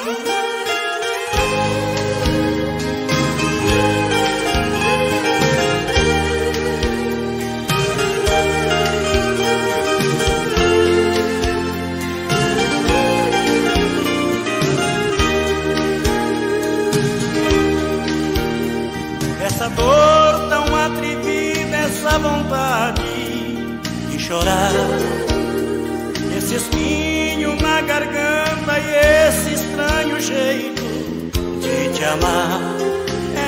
Essa dor tão atrevida, essa vontade de chorar, amar,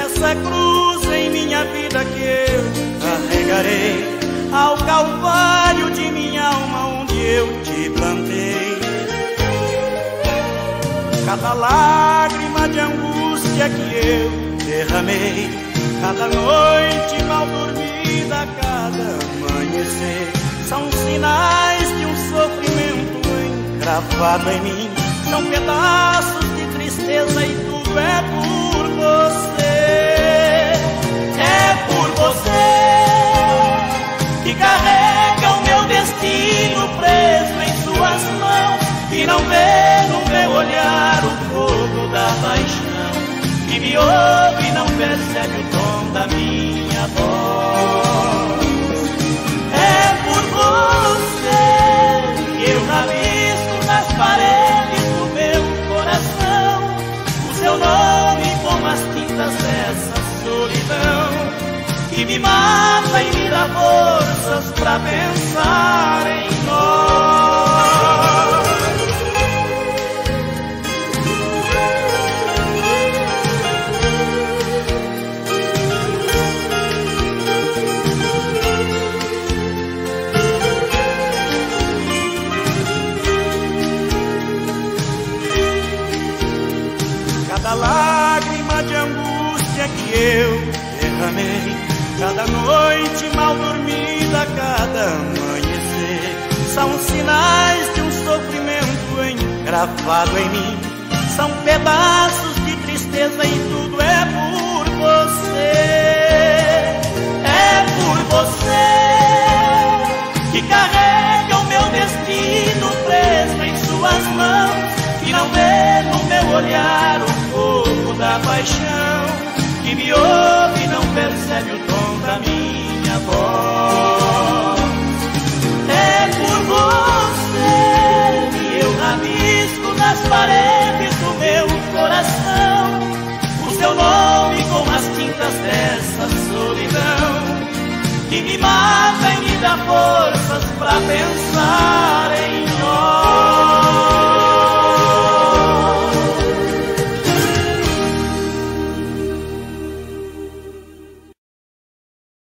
essa cruz em minha vida que eu carregarei ao calvário de minha alma onde eu te plantei. Cada lágrima de angústia que eu derramei Cada noite mal dormida, cada amanhecer São sinais de um sofrimento encravado em mim São pedaços de tristeza e tudo ouve e não percebe o tom da minha dessa solidão que me mata e me dá forças pra pensar em nós. lágrima cada amanhecer, são sinais de um sofrimento engravado em mim. São pedaços de tristeza e tudo é por você. É por você que carrega o meu destino preso em suas mãos e não vê no meu olhar o da paixão que me ouve e não percebe o nas paredes do meu coração. O seu nome com as tintas dessa solidão que me mata e me dá forças pra pensar